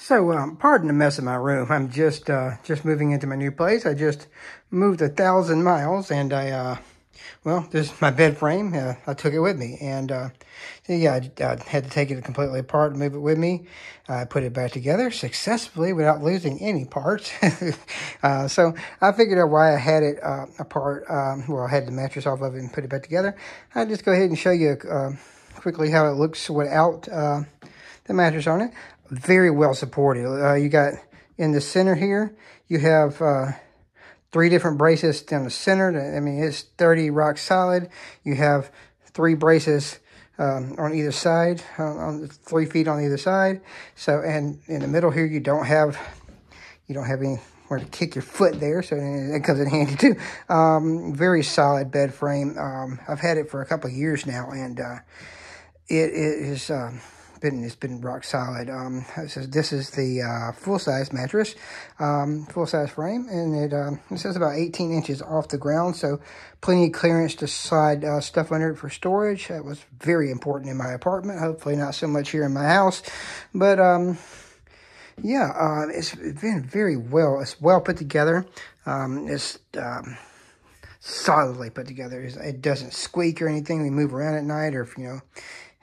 So, um, pardon the mess in my room. I'm just uh, just moving into my new place. I just moved a thousand miles, and I, uh, well, this is my bed frame. Uh, I took it with me, and uh, yeah, I, I, had to take it completely apart and move it with me. I put it back together successfully without losing any parts. uh, so I figured out why I had it uh, apart. Um, well, I had the mattress off of it and put it back together. I'll just go ahead and show you uh, quickly how it looks without the mattress on it very well supported. Uh, you got in the center here, you have uh, three different braces down the center. I mean, it's 30 rock solid. You have three braces um, on either side, on three feet on either side. So, and in the middle here, you don't have, you don't have anywhere to kick your foot there. So it comes in handy too. Um, very solid bed frame. Um, I've had it for a couple years now and, uh, it, it is, um, been it's been rock solid. Um, this is this is the uh, full size mattress, um, full size frame, and it um, it says about 18 inches off the ground, so plenty of clearance to slide uh, stuff under it for storage. That was very important in my apartment. Hopefully not so much here in my house, but um, yeah, uh, it's been very well. It's well put together. Um, it's um, solidly put together. It doesn't squeak or anything. We move around at night, or if you know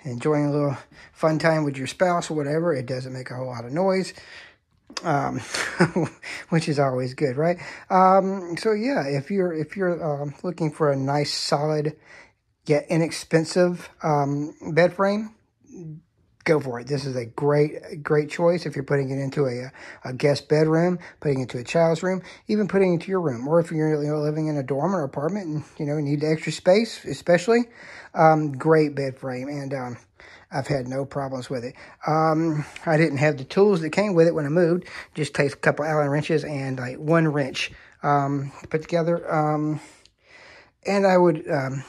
enjoying a little fun time with your spouse or whatever. It doesn't make a whole lot of noise, um, which is always good, right? Um, so yeah, if you're if you're um, looking for a nice, solid, yet inexpensive um, bed frame, go for it. This is a great, great choice if you're putting it into a, a guest bedroom, putting it into a child's room, even putting it into your room. Or if you're you know, living in a dorm or apartment and, you know, need extra space, especially, um, great bed frame. And um, I've had no problems with it. Um, I didn't have the tools that came with it when I moved. Just takes a couple Allen wrenches and like one wrench um, put together. Um, and I would, um,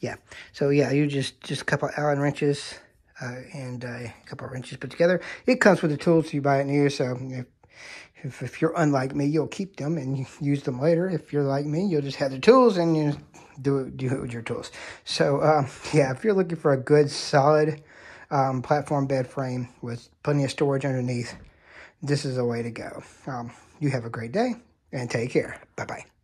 yeah. So yeah, you just, just a couple Allen wrenches, uh, and uh, a couple of wrenches put together. It comes with the tools, so you buy it new. So if, if, if, you're unlike me, you'll keep them and use them later. If you're like me, you'll just have the tools and you do it, do it with your tools. So uh, yeah, if you're looking for a good, solid um, platform bed frame with plenty of storage underneath, this is the way to go. Um, you have a great day and take care. Bye-bye.